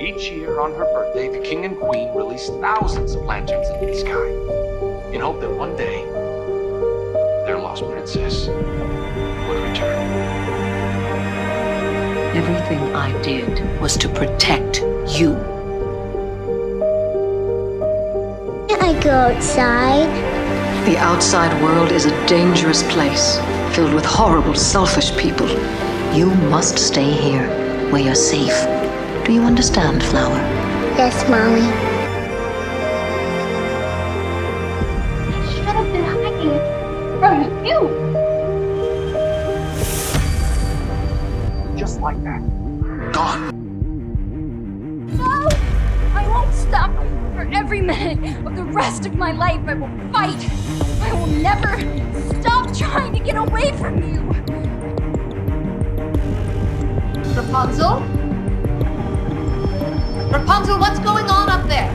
Each year on her birthday, the king and queen release thousands of lanterns into the sky in hope that one day their lost princess would return. Everything I did was to protect you. Can I go outside? The outside world is a dangerous place, filled with horrible, selfish people. You must stay here, where you're safe. Do you understand, Flower? Yes, Mommy. I should have been hiding from you. Just like that. Gone. No! I won't stop. For every minute of the rest of my life, I will fight. I will never Rapunzel? Rapunzel, what's going on up there?